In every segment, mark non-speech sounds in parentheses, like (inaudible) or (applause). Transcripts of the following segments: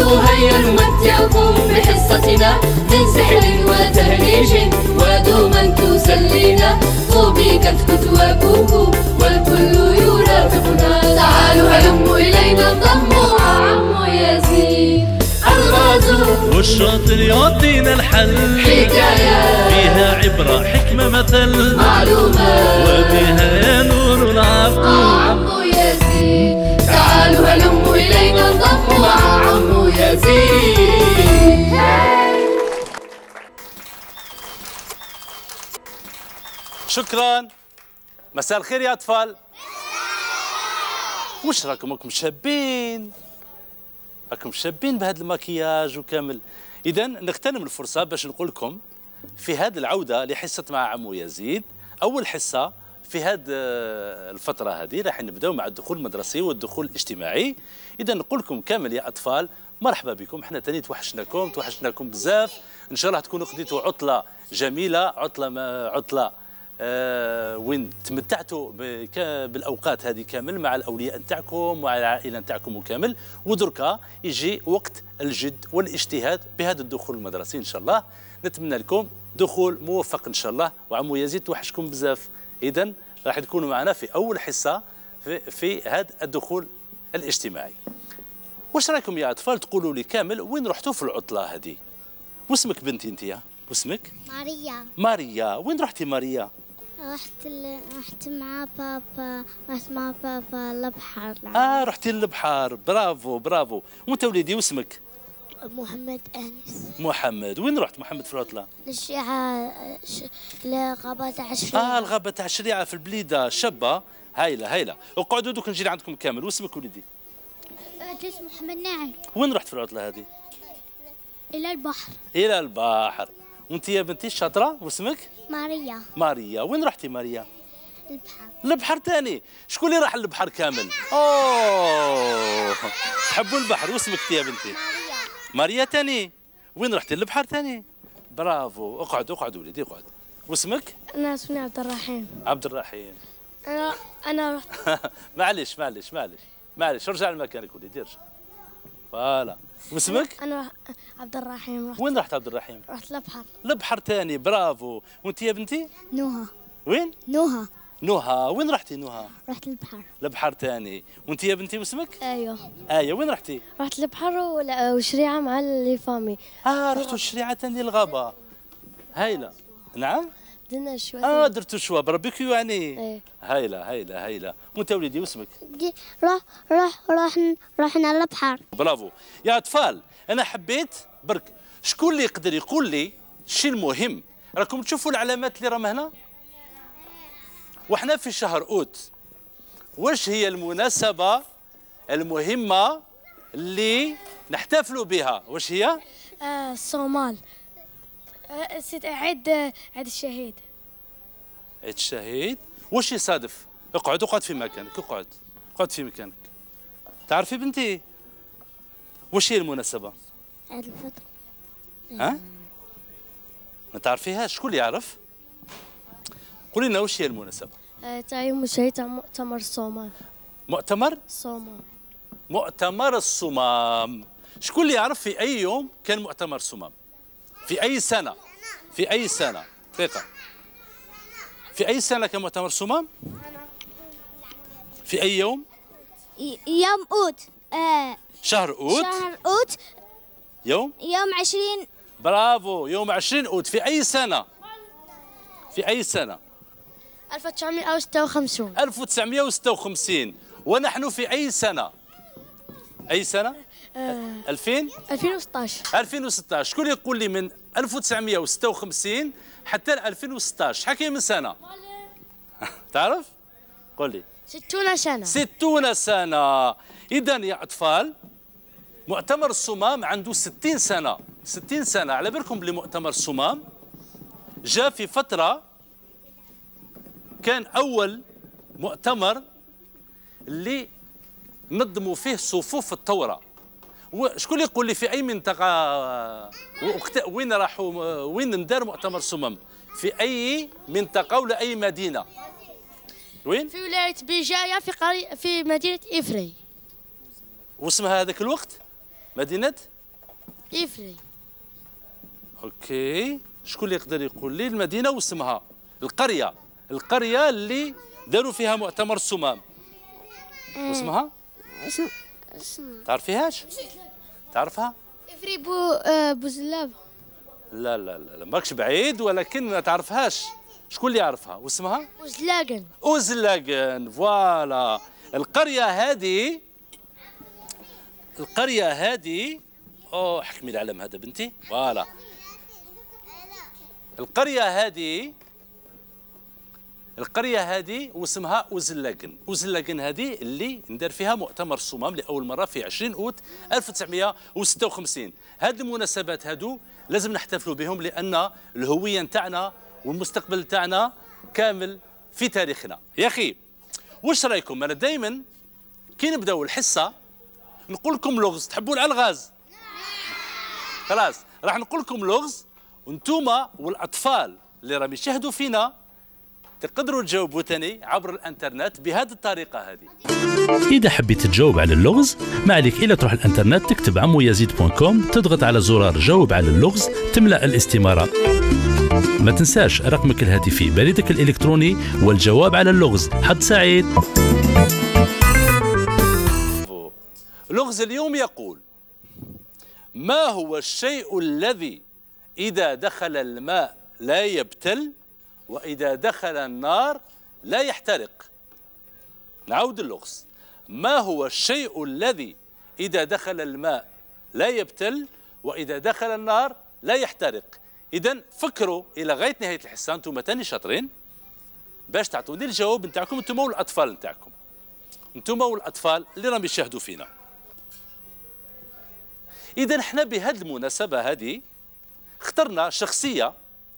قالوا هيا نمتعكم بحصتنا من سحر وتهريج ودوما تسلينا. طوبي كتكت وكوكو والكل يرافقنا. تعالوا هلموا إلينا انضموا مع عمو يزيد الغازو والشاطر يعطينا الحل. حكاية. فيها عبرة حكمة مثل. معلومات وبها يا شكرا. مساء الخير يا أطفال. وش راكم؟ راكم شابين. راكم شابين بهذا المكياج وكامل. اذا نغتنم الفرصة باش نقول لكم في هذه العودة لحصة مع عمو يزيد. أول حصة في هذه الفترة هذه راح نبداو مع الدخول المدرسي والدخول الاجتماعي. إذا نقول لكم كامل يا أطفال مرحبا بكم. إحنا تاني توحشناكم توحشناكم بزاف. إن شاء الله تكونوا خديتوا عطلة جميلة عطلة ما عطلة آه وين تمتعتوا بالأوقات هذه كامل مع الأولياء نتاعكم مع العائلة نتاعكم كامل. ودركا يجي وقت الجد والاجتهاد بهذا الدخول المدرسي إن شاء الله. نتمنى لكم دخول موفق إن شاء الله. وعمو يزيد توحشكم بزاف. اذا راح تكونوا معنا في أول حصة في, في هذا الدخول الاجتماعي. واش رايكم يا أطفال تقولوا لي كامل وين رحتوا في العطلة هذه؟ واسمك بنتي أنت يا؟ واسمك؟ ماريا. ماريا. وين رحتي ماريا؟ رحت ال... رحت مع بابا رحت مع بابا البحر آه رحتي للبحر. برافو برافو. وأنت وليدي واسمك؟ محمد أنس. محمد. وين رحت محمد في العطلة؟ للشيعة ش... لغابة عشرين آه الغابة تاع الشريعه في البليدة. شابة. هايلة هايلة. اقعدوا دوك نجي عندكم كامل. واسمك وليدي؟ جسم محمد ناعم. وين رحت في العطلة هذه؟ إلى البحر. إلى البحر. وأنت يا بنتي شاطرة واسمك؟ ماريا. ماريا. وين رحتي ماريا؟ البحر. البحر تاني. شكون اللي راح للبحر كامل؟ أوه. تحبوا البحر واسمك انت يا بنتي؟ ماريا. ماريا تاني. وين رحتي للبحر تاني؟ برافو. اقعد اقعد وليدي اقعد. واسمك؟ أنا اسمي عبد الرحيم. عبد الرحيم. أنا أنا رحت. (laughs) معلش معلش معلش. معلش ارجع لمكانك وليدي ارجع فوالا. واسمك؟ أنا عبد الرحيم رحت. وين رحت عبد الرحيم؟ رحت البحر البحر تاني برافو. وانت يا بنتي؟ نوها. وين؟ نوها. نهى وين رحتي نهى رحت البحر البحر تاني. وانت يا بنتي واسمك؟ أيوه. آية وين رحتي؟ رحت البحر ولا- وشريعة مع اللي فامي. آه رحتوا الشريعة تاني الغابة هايلة. نعم؟ درنا شوية آه درتوا شوا بربيكيو يعني إيه. هايلة هايلة هايلة. وانت وليدي واسمك روح روح رحنا رحنا البحر. برافو. يا أطفال أنا حبيت برك شكون اللي يقدر يقول لي الشيء المهم؟ راكم تشوفوا العلامات اللي راهم هنا؟ وحنا في شهر أوت واش هي المناسبة المهمة اللي نحتفلوا بها؟ واش هي؟ آه الصومال آه ست- عيد آه، عيد الشهيد. عيد الشهيد؟ واش يصادف اقعد اقعد في مكانك اقعد اقعد في مكانك. تعرفي بنتي؟ واش هي المناسبة؟ عيد الفطر. ها؟ ما تعرفيهاش شكون اللي يعرف؟ قولي لنا واش هي المناسبة. آه تاع يوم الشهيد تاع مؤتمر الصومال مؤتمر؟ الصومال مؤتمر الصمام شكون اللي يعرف في أي يوم كان مؤتمر الصمام في أي سنة؟ في أي سنة؟ دقيقة. في أي سنة كان مؤتمر الصمام في أي يوم؟ يوم أوت. آه شهر أوت؟ شهر أوت. يوم؟ يوم عشرين. برافو. يوم 20 أوت. في أي سنة؟ في أي سنة؟ 1956 1956 ونحن في أي سنة؟ أي سنة؟ 2000 2016 2016 شكون يقول لي من 1956 حتى 2016 شحال كاين من سنة؟ (laughs) تعرف؟ قول لي. 60 سنة. 60 سنة. إذا يا أطفال مؤتمر الصمام عنده 60 سنة. 60 سنة. على بالكم بلي مؤتمر الصمام جاء في فترة كان أول مؤتمر اللي نظموا فيه صفوف الثورة. وشكون يقول لي في أي منطقة وقت- وين راحوا وين ندار مؤتمر الصمام في أي منطقة ولا أي مدينة؟ وين؟ في ولاية بيجاية في قرية في مدينة إفري. واسمها هذاك الوقت؟ مدينة؟ إفري. OK. شكون اللي يقدر يقول لي المدينة واسمها؟ القرية. القرية اللي داروا فيها مؤتمر السمام واسمها؟ تعرفيهاش؟ تعرفها؟ إفري بو آه، بوزلاب لا لا لا, لا. ماكش بعيد ولكن ما تعرفهاش. شكون اللي يعرفها؟ واسمها؟ بوزلاقن اوزلاغن voilà. القرية هذه القرية هذه أوه حكمي العلم هذا بنتي. voilà. القرية هذه القرية هذه واسمها اوزلاغن اوزلاغن هذه اللي ندار فيها مؤتمر الصومام لأول مرة في 20 أوت 1956 هذه المناسبات هذو لازم نحتفلوا بهم لأن الهوية نتاعنا والمستقبل نتاعنا كامل في تاريخنا. يا أخي واش رأيكم؟ أنا دائما كي نبداو الحصة نقول لكم لغز. تحبوا الألغاز؟ خلاص راح نقول لكم لغز. وانتوما والأطفال اللي راهم يشاهدوا فينا تقدروا تجاوبوا تاني عبر الانترنت بهذه الطريقة هذه. إذا حبيت تجاوب على اللغز ما عليك إلا تروح الانترنت تكتب عمو يزيد point com تضغط على زرار جاوب على اللغز تملأ الاستمارة ما تنساش رقمك الهاتفي بريدك الإلكتروني والجواب على اللغز. حد سعيد. لغز اليوم يقول ما هو الشيء الذي إذا دخل الماء لا يبتل؟ وإذا دخل النار لا يحترق. نعود اللغز ما هو الشيء الذي إذا دخل الماء لا يبتل وإذا دخل النار لا يحترق؟ إذا فكروا إلى غاية نهاية الحصة. أنتم تاني شاطرين باش تعطوني الجواب نتاعكم أنتم والأطفال نتاعكم. أنتم والأطفال اللي راهم يشاهدوا فينا. إذا إحنا بهذه المناسبة هذه اخترنا شخصية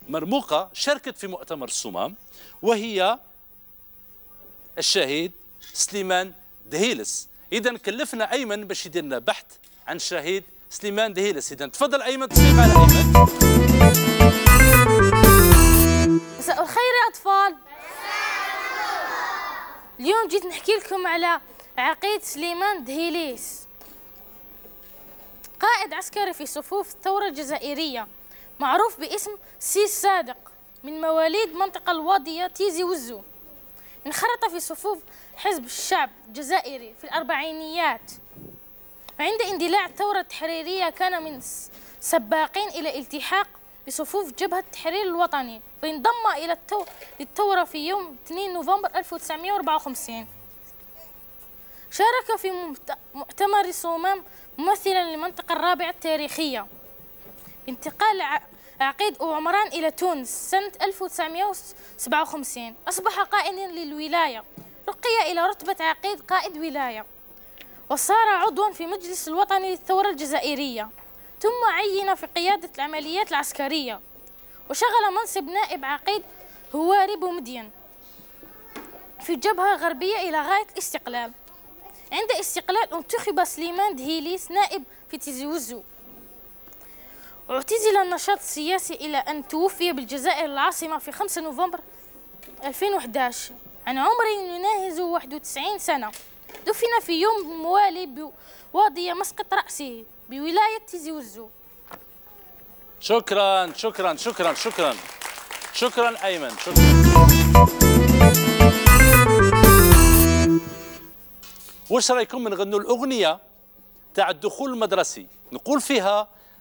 مرموقة شاركت في مؤتمر الصمام وهي الشهيد سليمان دهيلس. إذا كلفنا أيمن باش يدير لنا بحث عن الشهيد سليمان دهيلس. إذا تفضل أيمن تصفيق على أيمن. مساء الخير يا أطفال. اليوم جيت نحكي لكم على عقيد سليمان دهيليس قائد عسكري في صفوف الثورة الجزائرية. معروف باسم سيس صادق من مواليد منطقة الواضية تيزي وزو. انخرط في صفوف حزب الشعب الجزائري في الأربعينيات. عند اندلاع الثورة التحريرية كان من سباقين إلى التحاق بصفوف جبهة التحرير الوطني فانضم إلى التو... للثورة في يوم 2 نوفمبر 1954 شارك في مؤتمر صومام ممثلا للمنطقة الرابعة التاريخية. انتقال ع- عقيد وعمران إلى تونس سنة 1957 أصبح قائدا للولاية رقي إلى رتبة عقيد قائد ولاية. وصار عضوا في مجلس الوطني للثورة الجزائرية. ثم عين في قيادة العمليات العسكرية. وشغل منصب نائب عقيد هواري بومدين في الجبهة الغربية إلى غاية الاستقلال. عند استقلال انتخب سليمان دهيليس نائب في تيزي وزو اعتزل النشاط السياسي إلى أن توفي بالجزائر العاصمة في 5 نوفمبر 2011 عن عمر يناهز 91 سنة. دفن في يوم موالي بوادي مسقط رأسه بولاية تيزي وزو شكرا شكرا شكرا شكرا. شكرا أيمن شكرا. واش رأيكم نغنوا الأغنية تاع الدخول المدرسي؟ نقول فيها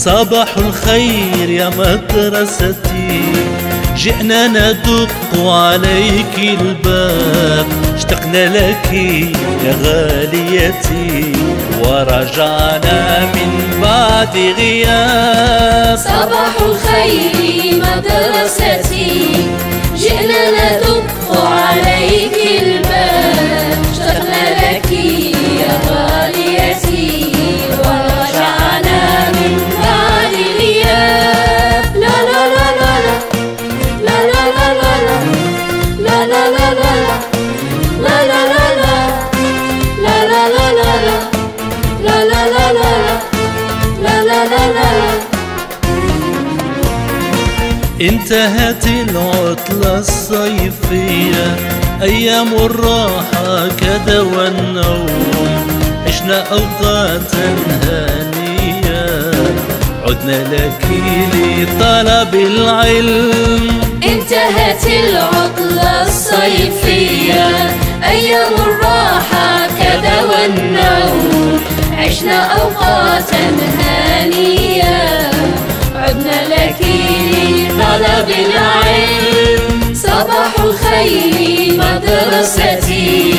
صباح الخير يا مدرستي. جئنا ندق عليك الباب. اشتقنا لك يا غاليتي. ورجعنا من بعد غياب. صباح الخير مدرستي. جئنا ندق عليك الباب. انتهت العطلة الصيفية أيام الراحة كذا والنوم عشنا أوقاتا هانية. عدنا لك لطلب العلم. انتهت العطلة الصيفية أيام الراحة كذا والنوم عشنا أوقاتا هانية. عدنا لك لطلب العلم صباح الخير مدرستي.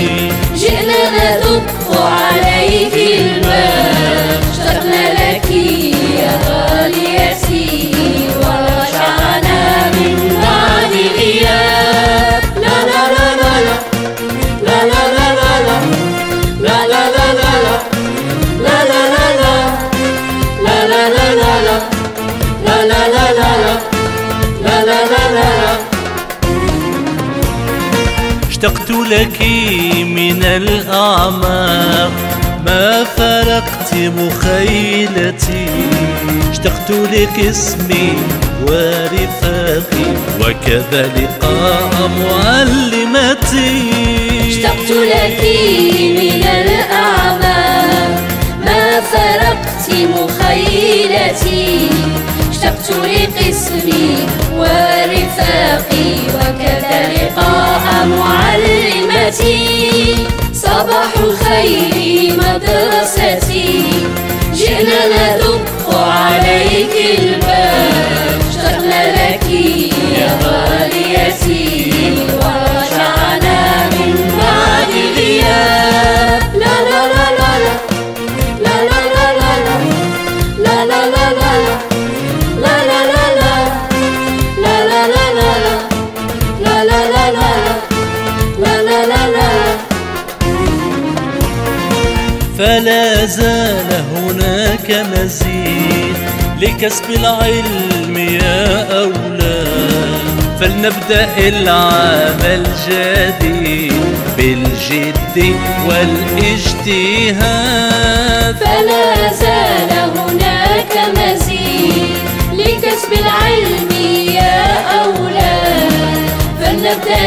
جئنا ندق أشتقت لك من الأعماق ما فرقت مخيلتي. أشتقت لقسمي ورفاقي وكذا لقاء معلمتي. أشتقت لك من الأعماق ما فرقت مخيلتي. أشتقت لقسمي ورفاقي وكذا لقاء معلمتي صباح الخير مدرستي. جئنا ندق فلا زال هناك مزيد لكسب العلم يا أولاد. فلنبدأ العام الجديد بالجد والاجتهاد. فلا زال هناك مزيد لكسب العلم يا أولاد. فلنبدأ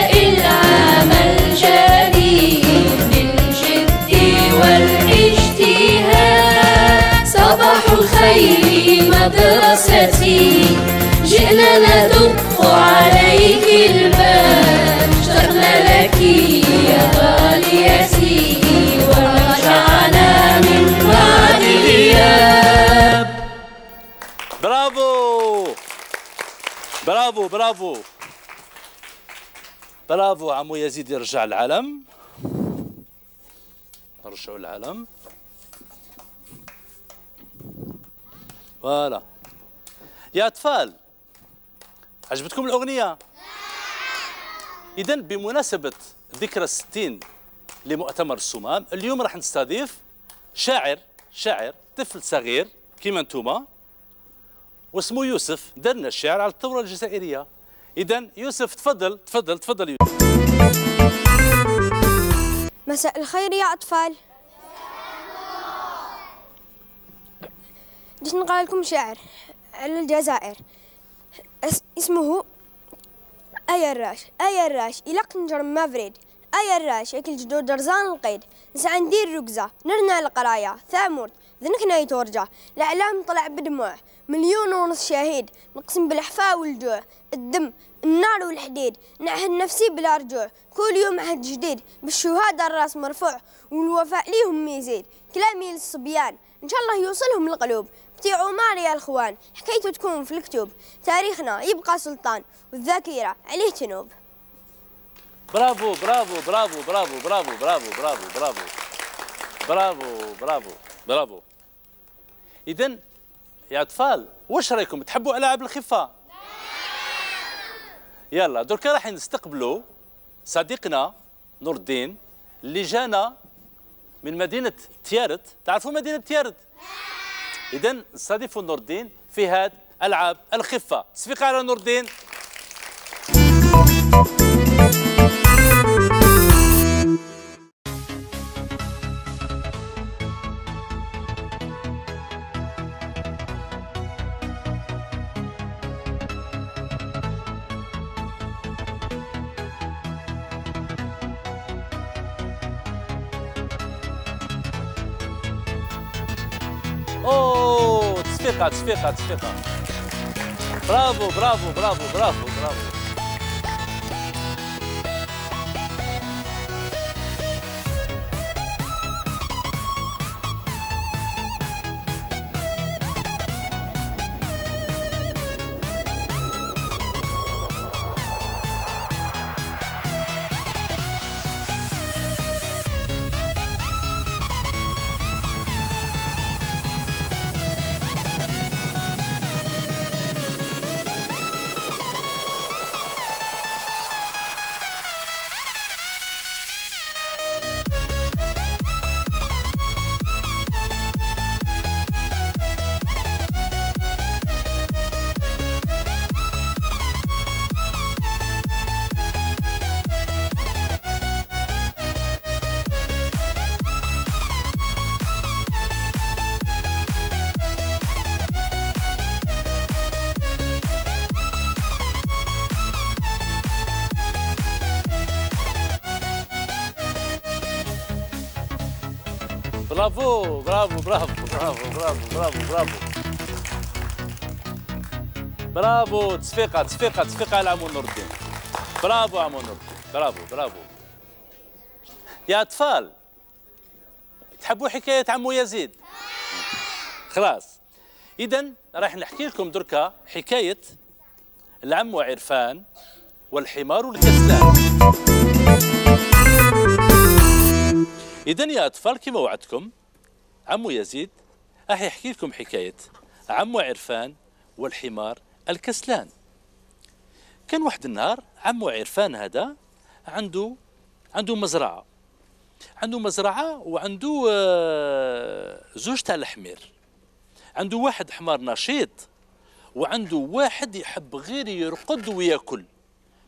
ندق عليك الباب. اشتقنا لك يا غاليتي ورجعنا من بعد غياب برافو. برافو برافو. برافو عمو يزيد يرجع العلم. نرجعوا العلم. فوالا. يا أطفال عجبتكم الأغنية؟ اذا بمناسبة ذكرى الستين لمؤتمر الصمام اليوم راح نستضيف شاعر شاعر طفل صغير كيما انتوما واسمه يوسف درنا الشعر على الثورة الجزائرية. اذا يوسف تفضل تفضل تفضل يوسف. مساء الخير يا أطفال. جيت نقرأ لكم شعر على الجزائر. اسمه أي الراش أي الراش إلى قنجر ما فريد أي الراش أكل جدود درزان القيد. نسعى ندير ركزة. نرنا القراية ثامور ذنكنا يتورجع الإعلام طلع بدموع. مليون ونص شهيد. نقسم بالحفاء والجوع. الدم. النار والحديد. نعهد نفسي بلا رجوع. كل يوم عهد جديد. بالشهادة الراس مرفوع. والوفاء ليهم يزيد كلامي للصبيان. إن شاء الله يوصلهم القلوب. بتيعوا ماري يا الأخوان حكايته تكون في الكتب تاريخنا يبقى سلطان والذاكرة عليه تنوب برافو برافو برافو برافو برافو برافو برافو برافو. برافو برافو برافو. اذا يا أطفال واش رأيكم؟ تحبوا ألعاب الخفة؟ يلا دركا راح نستقبلوا صديقنا نور الدين اللي جانا من مدينة تيارت. تعرفوا مدينة تيارت؟ اذا نستضيفوا نور الدين في هذه العاب الخفة. تصفيق على نور الدين ćwieka, ćwieka, ćwieka. Brawo, brawo, brawo, brawo, brawo. برافو برافو برافو برافو برافو برافو برافو برافو تصفيقه تصفيقه تصفيقه على عمو نور الدين برافو عمو نور الدين برافو برافو يا اطفال تحبوا حكايه عمو يزيد خلاص اذا راح نحكي لكم دركا حكايه العم عرفان والحمار الكسلان إذا يا أطفال كما وعدتكم عمو يزيد راح يحكي لكم حكاية عمو عرفان والحمار الكسلان. كان واحد النهار عمو عرفان هذا عنده عنده مزرعة عنده مزرعة وعنده آه، زوج تاع الحمير. عنده واحد حمار نشيط وعنده واحد يحب غير يرقد وياكل.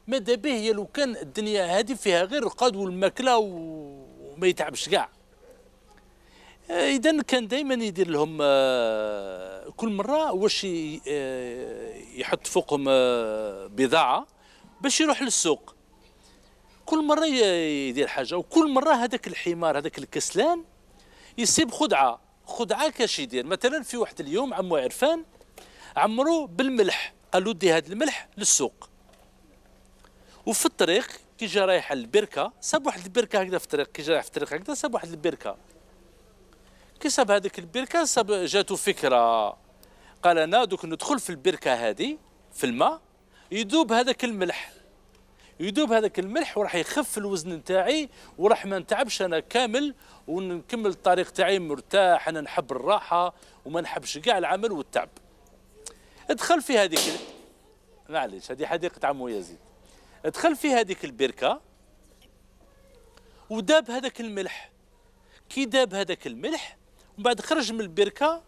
ماذا به؟ لو كان الدنيا هذه فيها غير رقاد والماكلة و- وما يتعبش كاع. إذا كان دائما يدير لهم آه، كل مرة واش آه، يحط فوقهم آه، بضاعة باش يروح للسوق. كل مرة يدير حاجة وكل مرة هذاك الحمار هذاك الكسلان يسيب خدعة. خدعة كاش يدير؟ مثلا في واحد اليوم عمو عرفان عمرو بالملح قال له دي هذا الملح للسوق. وفي الطريق كي جا رايح البركه ساب واحد البركة هكذا في الطريق كي جا رايح في الطريق هكذا ساب واحد البركة. كي ساب هذيك البركة ساب جاتو فكرة. قال أنا دوك ندخل في البركة هذه في الماء يذوب هذاك الملح. يذوب هذاك الملح وراح يخف الوزن نتاعي وراح ما نتعبش أنا كامل ونكمل الطريق تاعي مرتاح أنا نحب الراحة وما نحبش كاع العمل والتعب. ادخل في هذيك معليش هذه حديقة عمو يزيد. دخل في هذيك البركة وداب هذاك الملح. كي داب هذاك الملح ومن بعد خرج من البركة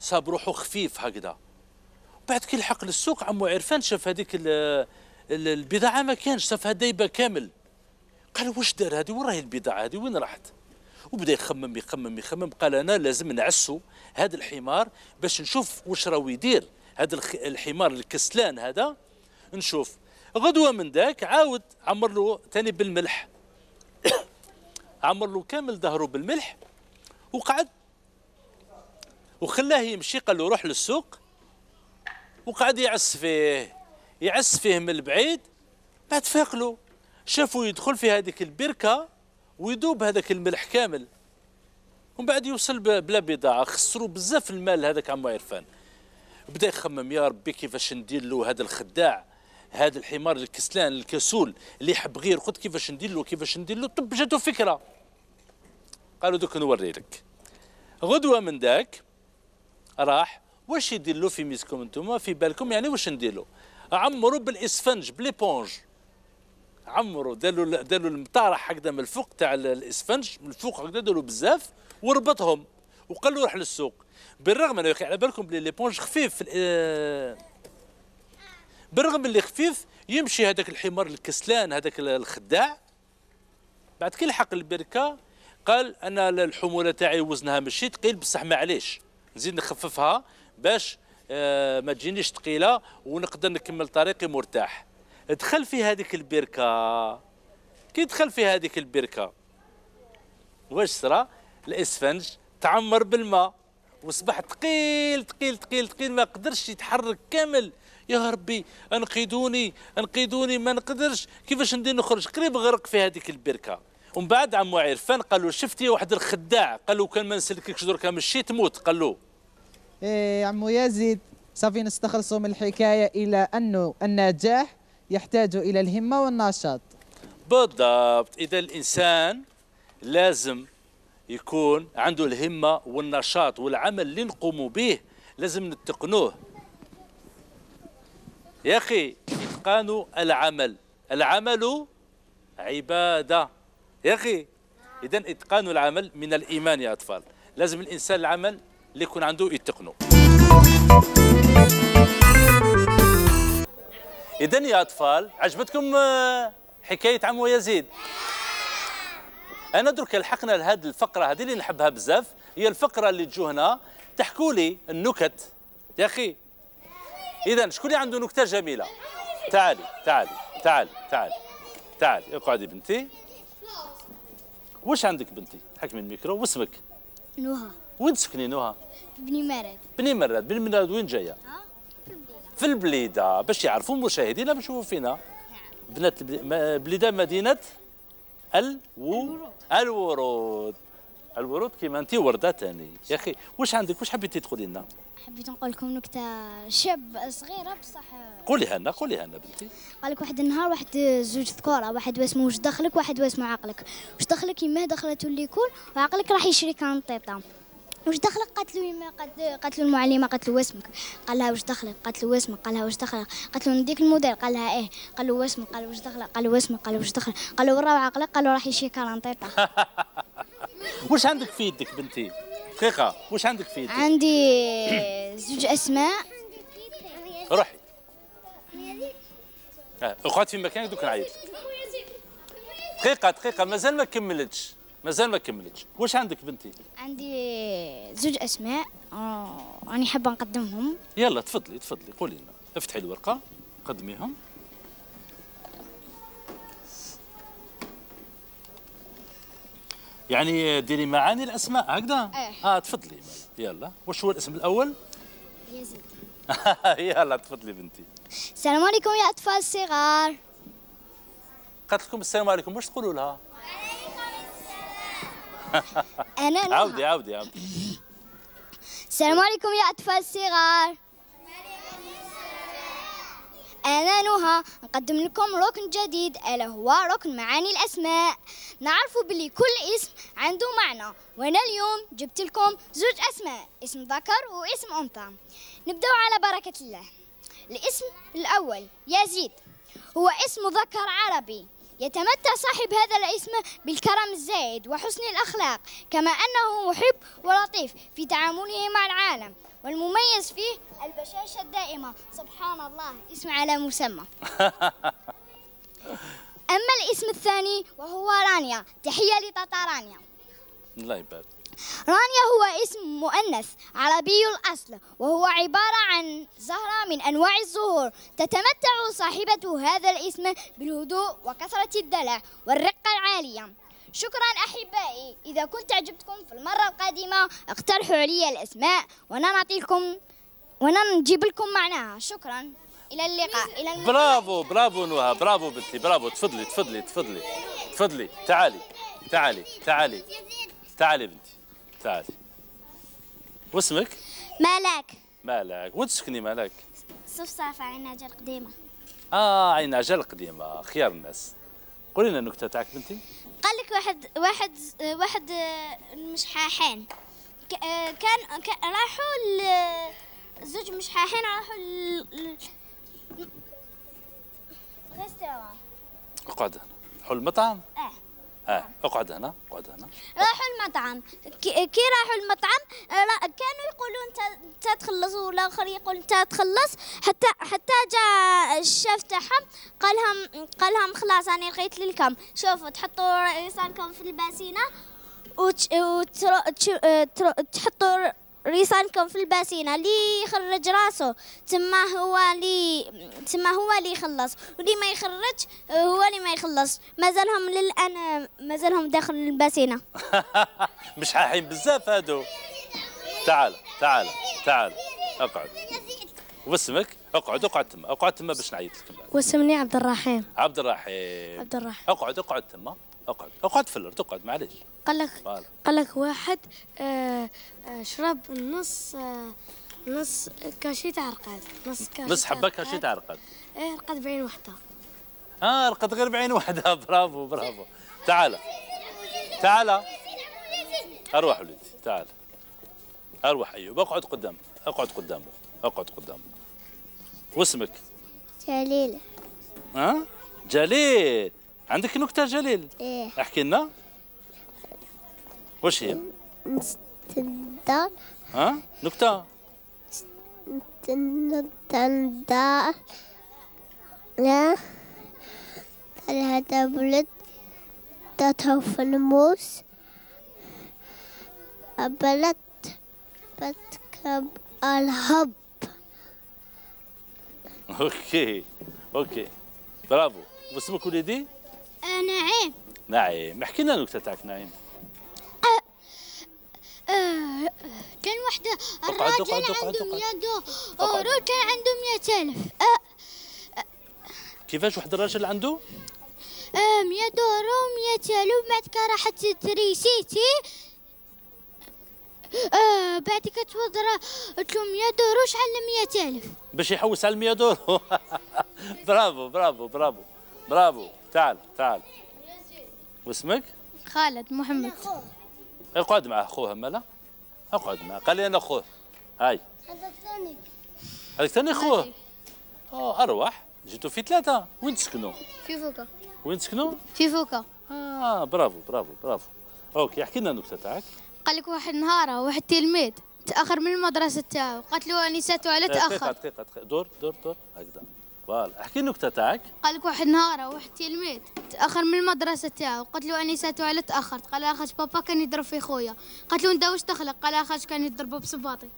صاب روحه خفيف هكذا. بعد كي لحق للسوق عمو عرفان شاف هذيك ال- ال- البضاعة ما كانش شافها دايبة كامل. قال واش دار هذه وين راهي البضاعة هذه وين راحت؟ وبدا يخمم يخمم يخمم. قال أنا لازم نعسو هذا الحمار باش نشوف واش راهو يدير. هذا الحمار الكسلان هذا نشوف. غدوة من ذاك عاود عمر له ثاني بالملح. (coughs) عمر له كامل ظهره بالملح وقعد. وخلاه يمشي قال له روح للسوق. وقعد يعس فيه يعس فيه من البعيد. بعد فاق له شافوا يدخل في هذيك البركة ويذوب هذاك الملح كامل. ومن بعد يوصل بلا بضاعه خسروا بزاف المال هذاك عمو عرفان. بدا يخمم يا ربي كيفاش ندير له هذا الخداع؟ هذا الحمار الكسلان الكسول اللي يحب غير يرقد كيفاش ندير له كيفاش ندير له طب جاتو فكرة. قالوا دوك نوري لك غدوة من ذاك راح واش يدير له في ميزكم أنتم في بالكم يعني واش ندير له عمرو بالإسفنج ب l'éponge عمرو داروا داروا المطارح هكذا من الفوق تاع ال- الإسفنج من الفوق هكذا داروا بزاف وربطهم. وقال له روح للسوق. بالرغم إنه على بالكم بلي l'éponge خفيف في آه، بالرغم اللي خفيف يمشي هذاك الحمار الكسلان هذاك ال- الخداع. بعد كي لحق البركة قال أنا الحمولة تاعي وزنها ماشي ثقيل بصح معليش. نزيد نخففها باش آه، ما تجينيش ثقيله ونقدر نكمل طريقي مرتاح. دخل في هذيك البركة. كي دخل في هذيك البركة واش صرا؟ الإسفنج تعمر بالماء وصبح ثقيل ثقيل ثقيل ثقيل ما قدرش يتحرك كامل. يا ربي أنقذوني أنقذوني ما نقدرش. كيفاش ندير نخرج؟ قريب غرق في هذيك البركة. ومن بعد عمو عرفان قال له شفتي واحد الخداع؟ قال له كان ما نسلككش دركا مشيت تموت قال له إيه عمو يزيد صافي نستخلصوا من الحكاية إلى أنه النجاح يحتاج إلى الهمة والنشاط. بالضبط. إذا الإنسان لازم يكون عنده الهمة والنشاط والعمل اللي نقوم به لازم نتقنوه. يا أخي إتقان العمل. العمل عبادة. يا أخي اذا إتقان العمل من الإيمان يا أطفال. لازم الإنسان العمل اللي يكون عنده يتقنه اذا يا أطفال عجبتكم آه، حكاية عمو يزيد؟ أنا درك لحقنا لهذه الفقرة هذه اللي نحبها بزاف. هي الفقرة اللي تجو هنا تحكوا لي النكت. يا أخي اذا شكون اللي عنده نكتة جميلة؟ تعالي تعالي تعالي تعالي تعالي. اقعدي بنتي. واش عندك بنتي؟ حكمي الميكرو واسمك؟ نهى وين تسكني نهى بني مرض بني مراد. بني مراد وين جاية؟ في البليدة. باش يعرفوا المشاهدين باش يشوفوا فينا. بنات البلي- ما- بليدة مدينة ألو الورود. الورود. كيما انت وردة ثاني يا أخي واش عندك؟ واش حبيتي تقولي لنا؟ حبيت نقول لكم نكتة شاب صغيرة بصح. قوليها لنا قوليها لنا بنتي. قال لك واحد النهار واحد زوج ذكورة واحد واسمه واش دخلك واحد واسمه عقلك. واش دخلك يماه دخلته ليكول وعقلك راح يشري كانطيطة واش دخلك قالت له يما له المعلمة قالت له واسمك. قال لها واش دخلك؟ قالت له واسمك. قال لها واش دخلك؟ قالت له نديك الموديل. قال لها إيه؟ قال له واسمك. قال له واش دخلك؟ قال له واسمك. قال له واش دخلك؟ قال له وراه عقلك قال له راح يشري كانطيطة (laughs) واش عندك في يدك بنتي؟ دقيقة. واش عندك في يدك؟ عندي زوج أسماء. روحي. آه، اقعد في مكانك دوك نعيط. لك. دقيقة دقيقه مازال ما كملتش. مازال ما كملتش. واش عندك بنتي؟ عندي زوج أسماء. آه، راني حابة نقدمهم. يلا تفضلي تفضلي. قولي لنا. افتحي الورقة قدميهم. يعني ديري معاني الأسماء هكذا؟ إيه. آه تفضلي. يلا. واش هو الاسم الأول؟ يزيد (laughs) يلا تفضلي بنتي. السلام عليكم يا أطفال الصغار. قالت لكم السلام عليكم واش تقولوا لها؟ (laughs) أنا. عاودي عاودي عاودي. السلام عليكم يا أطفال الصغار. أنا نهى نقدم لكم ركن جديد. ألا هو ركن معاني الأسماء. نعرف بلي كل اسم عنده معنى. وأنا اليوم جبت لكم زوج أسماء. اسم ذكر واسم أنثى. نبدأ على بركة الله. الاسم الأول يزيد هو اسم ذكر عربي. يتمتع صاحب هذا الاسم بالكرم الزايد وحسن الأخلاق. كما أنه محب ولطيف في تعامله مع العالم. والمميز فيه البشاشة الدائمة. سبحان الله اسم على مسمى. (laughs) أما الاسم الثاني وهو رانيا. تحية لطاطا رانيا. الله يبارك. رانيا هو اسم مؤنث عربي الأصل وهو عبارة عن زهرة من أنواع الزهور. تتمتع صاحبة هذا الاسم بالهدوء وكثرة الدلع والرقة العالية. شكرا أحبائي. إذا كنت عجبتكم في المرة القادمة اقترحوا علي الأسماء وأنا نعطيكم وأنا نجيب لكم معناها. شكرا. إلى اللقاء. إلى اللقاء. برافو برافو نوها. برافو بنتي. برافو. تفضلي تفضلي تفضلي. تفضلي. تعالي تعالي تعالي. تعالي بنتي. تعالي. واسمك؟ مالك مالك وين تسكني مالك صف صافة عنا جل قديمة آه عين عجل قديمه خيار الناس. قولي لنا النكته تاعك بنتي. قال لك واحد واحد واحد مشحاحين كان راحوا زوج مشحاحين راحوا ريستوران. هنا حول المطعم؟ آه. آه اقعد هنا اقعد هنا. راحوا المطعم. كي راحوا المطعم كانوا يقولوا انت انت تخلص والآخر يقول انت تخلص حتى حتى جاء الشيف تاعهم قال لهم قال لهم خلاص أنا لقيت لكم شوفوا تحطوا رئيسانكم في الباسينه وتش- ريصانكم في الباسينة اللي يخرج راسه تما هو اللي تما هو اللي يخلص واللي ما يخرج هو اللي ما يخلص. مازالهم للآن مازالهم داخل الباسينة (laughs) مش حاحين بزاف هادو. تعال تعال تعال. اقعد. واسمك؟ اقعد اقعد تما. اقعد تما باش نعيط لك. واسمني عبد الرحيم. عبد الرحيم. عبد الرحيم. اقعد اقعد تما. أقعد. أقعد في الأرض اقعد معليش. قال لك. قال. لك واحد. آه آه شرب نص آه نص كاشي تاع رقاد نص كاشي نص حبة كاشي تاع رقد إيه رقاد بعين وحدة. آه رقد غير بعين واحدة (laughs) برافو برافو. تعال. تعال. أروح وليدي تعال. أروح أيوب. أقعد قدام. أقعد قدامه أقعد قدامه واسمك؟ جليل. ها؟ جليل. عندك نكتة جليل؟ إيه. احكي لنا. وش هي؟ تندر ها؟ نكتة. تندر لا. الهدى بلد تطوف الموس. بلد بتكب الهب. أوكي. أوكي. برافو. واسمك وليدي نعيم. نعيم. احكي لنا نكته تاعك نعيم كان وحدة اقعد، الراجل اقعد، اقعد، عنده اقعد. ميادو اقعد. الراجل كان عنده مئة ألف كيفاش واحد الراجل عنده؟ مية دور ومية ألف بعد كا راحت تريسيتي آه بعد كتوضر قلت له مية دور وش على مية ألف باش يحوس على 100 دور (laughs) برافو برافو برافو. برافو. تعال تعال. واسمك؟ خالد محمد. اقعد مع أخوه مالا اقعد معه قال لي أنا أخوه. هاي. هذاك ثاني. أخوه؟ آه أروح. جيتوا في ثلاثة؟ وين تسكنوا؟ في فوكا. وين تسكنوا؟ في فوكا. آه برافو برافو برافو. OK احكي لنا النكتة تاعك. قال لك واحد نهار واحد تلميذ تأخر من المدرسة تاعو. قالت له أني على دقيقة تأخر. دقيقة دقيقة. دور دور دور. هكذا. voilà أحكي النكته تاعك. قال لك واحد نهار واحد تلميذ تأخر من المدرسة تاعو. قالت له أني على تأخرت. قال لها خاش بابا كان يضرب في خويا. قالت له أنت واش دخلك؟ قال لها خاش كان يضربه بصباطي.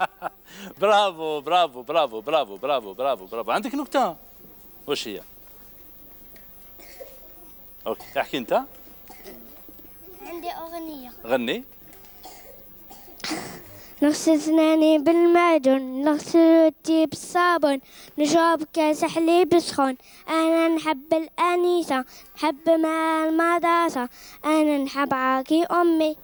(laughs) برافو برافو برافو برافو برافو برافو برافو. عندك نكتة؟ وش هي؟ أوكي أحكي أنت. عندي أغنية. غني. (laughs) نغسل أسناني بالمعجون نغسل وجهي بالصابون. نشرب كاس حليب سخون أنا نحب الأنيسة نحب مع المدرسة. أنا نحب عاكي أمي.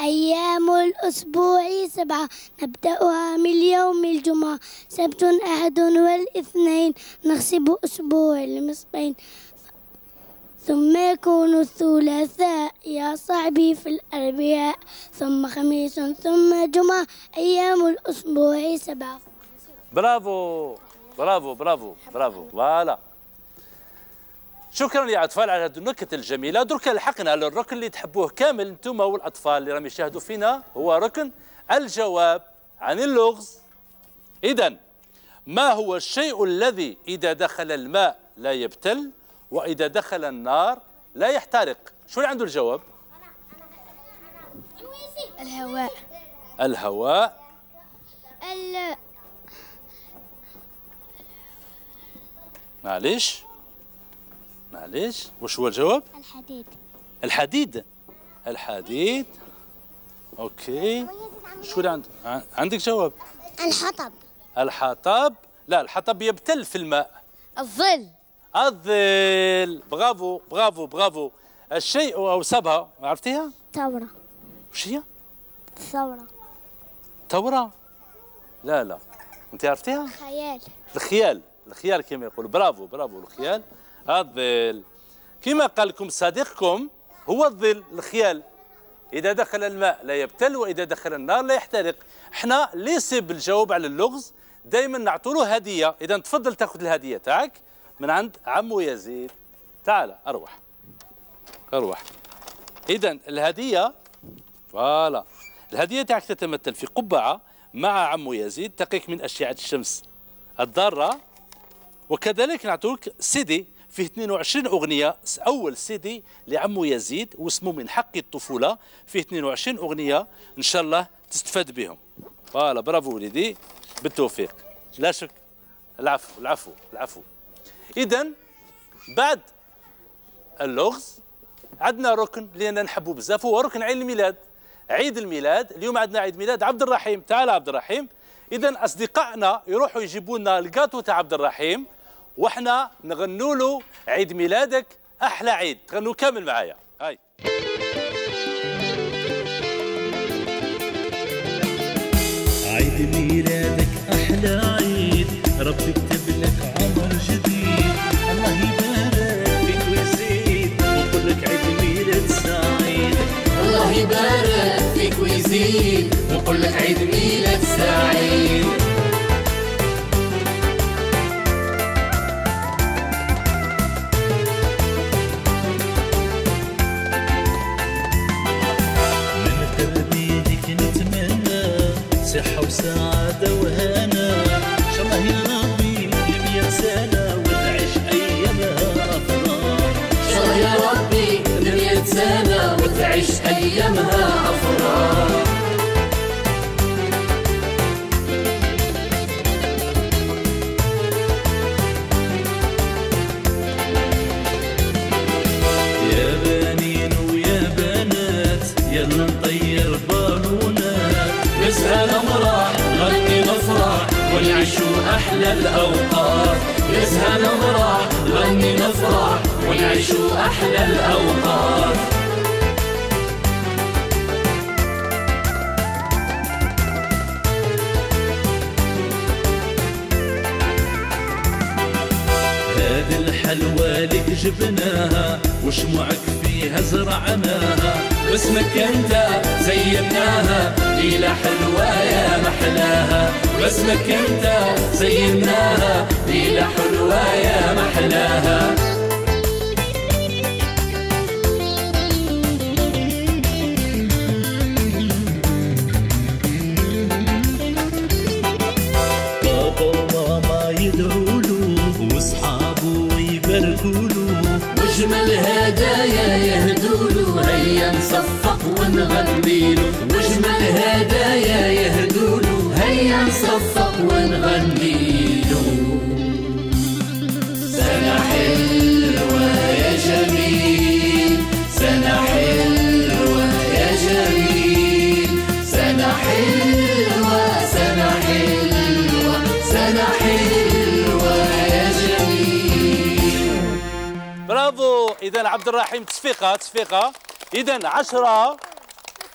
أيام الأسبوع سبعة نبدأها من يوم الجمعة. سبت أحد والإثنين نغصب أسبوع المسبين ثم يكون الثلاثاء يا صاحبي في الأربعاء ثم خميس ثم جمعة أيام الأسبوع سبعة. برافو برافو برافو برافو. فوالا. شكرا يا أطفال على هذه النكت الجميلة. درك لحقنا على الركن اللي تحبوه كامل. أنتم والأطفال اللي راهم يشاهدوا فينا هو ركن الجواب عن اللغز. اذا ما هو الشيء الذي إذا دخل الماء لا يبتل؟ وإذا دخل النار لا يحترق. شو اللي عنده الجواب؟ الهواء. الهواء. ال... معليش. معليش. وش هو الجواب؟ الحديد. الحديد. الحديد. أوكي. شو اللي عندك عندك جواب؟ الحطب. الحطب. لا الحطب يبتل في الماء. الظل. الظل برافو برافو برافو. الشيء أو سبها عرفتيها؟ ثورة. وش هي؟ ثورة. ثورة؟ لا لا. أنت عرفتيها؟ خيال الخيال. الخيال كما يقول برافو برافو. الخيال. الظل كما قال لكم صديقكم هو الظل الخيال. إذا دخل الماء لا يبتل وإذا دخل النار لا يحترق. إحنا ليس بالجواب على اللغز دائما نعطوا له هدية. إذا تفضل تأخذ الهدية تاعك. من عند عمو يزيد. تعال أروح. أروح. إذا الهدية فوالا. الهدية تاعك تتمثل في قبعة مع عمو يزيد تقيك من أشعة الشمس الضارة. وكذلك نعطوك سيدي فيه 22 أغنية أول سيدي لعمو يزيد واسمه من حق الطفولة فيه 22 أغنية إن شاء الله تستفاد بهم. فوالا برافو وليدي. بالتوفيق. لا شك. العفو العفو العفو. اذا بعد اللغز عندنا ركن اللي نحبه بزاف هو ركن عيد الميلاد. عيد الميلاد اليوم عندنا عيد ميلاد عبد الرحيم تعال عبد الرحيم. اذا أصدقائنا يروحوا يجيبوا لنا الكاتو تاع عبد الرحيم وإحنا نغنوا له عيد ميلادك أحلى عيد. تغنوا كامل معايا. هاي. عيد ميلادك أحلى عيد ربي يبارك فيك ويزيد ويقول لك عيد ميلاد سعيد. من ترديدك نتمنى صحة وسعادة وهنا سنة وتعيش أيامها أفراح يا بنين ويا بنات يلا نطير بالونات نسهل نمرح غني نفرح ونعيشوا أحلى الأوقات. نسهل نمرح غني نفرح ونعيشوا أحلى الأوقات. جبناها وشموعك فيها زرعناها باسمك أنت زيناها. ليلة حلوة يا محلاها. باسمك أنت زيناها. ليلة حلوة يا محلاها. بابا وماما يدعوا له وأصحابه يباركوا له. واجمل هدايا يهدوله هيا نصفق ونغني له واجمل هدايا يهدوله هيا نصفق ونغني إذا عبد الرحيم تصفيقة تصفيقة. اذا 10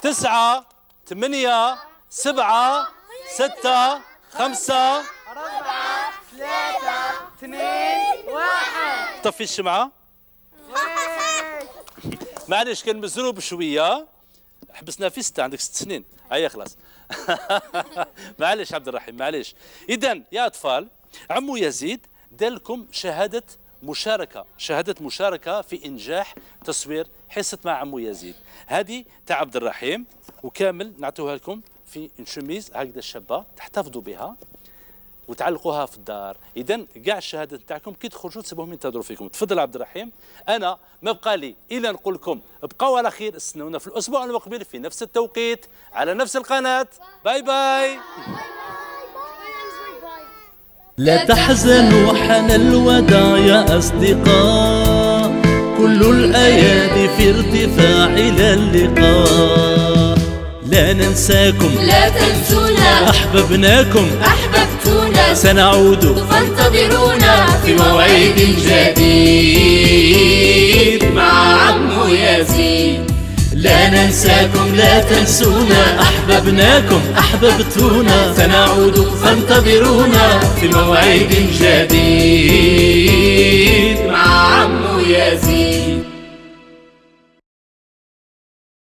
9 8 7 6 5 طفي الشمعة. (laughs) معلش كان مزروب شوية. حبسنا في ستة عندك ست سنين. هيا خلاص. (laughs) معلش عبد الرحيم معلش إذا يا أطفال عمو يزيد دار لكم شهادة مشاركة شهادة مشاركة في إنجاح تصوير حصة مع عمو يزيد. هذه تاع عبد الرحيم وكامل نعطوها لكم في شميز هكذا الشابة تحتفظوا بها وتعلقوها في الدار. اذا كاع الشهادات نتاعكم كي تخرجوا تسيبوهم ينتظروا فيكم. تفضل عبد الرحيم. أنا ما بقى لي إلا نقول لكم بقوا على خير استنونا في الأسبوع المقبل في نفس التوقيت على نفس القناة. باي باي. لا تحزنوا حان الوداع يا أصدقاء. كل الأيادي في ارتفاع إلى اللقاء. لا ننساكم. لا تنسونا. أحببناكم. أحببتونا. سنعود. فانتظرونا في موعد جديد مع عمو يزيد. لا ننساكم لا تنسونا أحببناكم أحببتونا سنعود فانتظرونا في موعد جديد. مع عمو يزيد